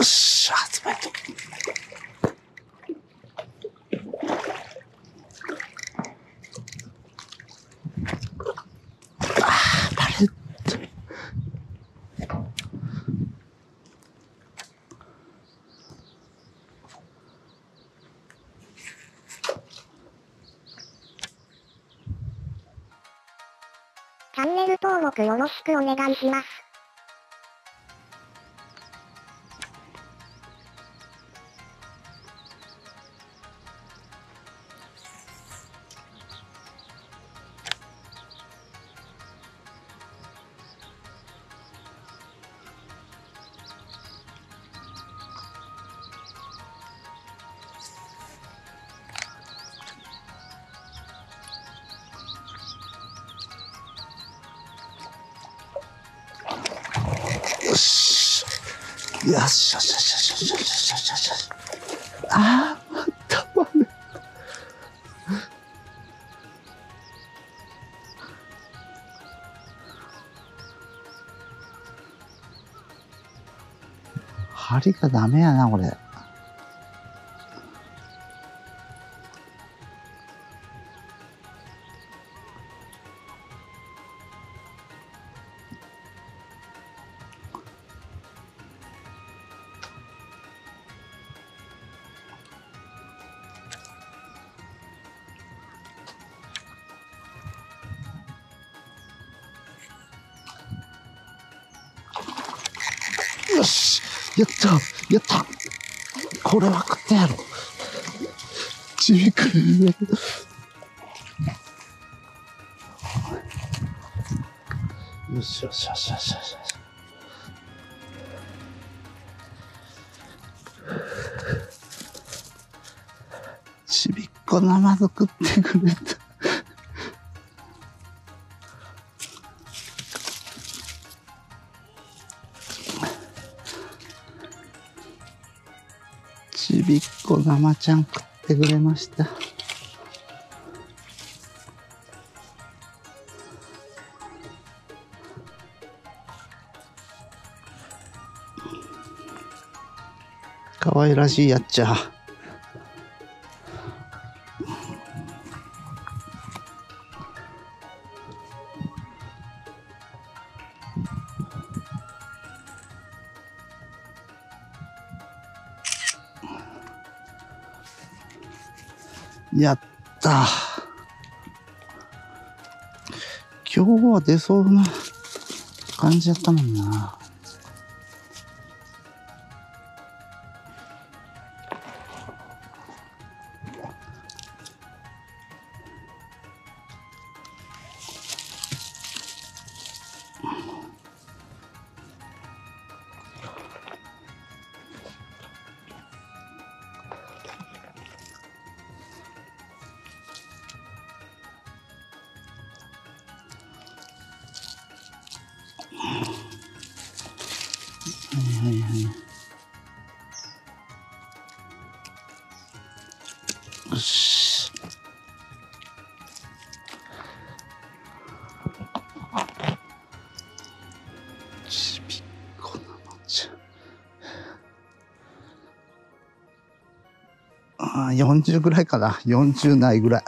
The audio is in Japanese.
っしゃ、集た。チャンネル登録よろしくお願いします。よし。よしゃしゃしゃしゃしゃしゃしゃしゃし。ああ、たまる。針がダメやな、これ。よしやったやったこれは食ってやろちびくりよしよしよしよしよしよし。ちびっこ生で食ってくれた。ちびっこ生ちゃん食ってくれました。かわいらしいやっちゃ。やった。今日は出そうな感じやったもんな。はいはいはい。よし。ちびっこなのちゃん。ああ、40ぐらいかな。40ないぐらい。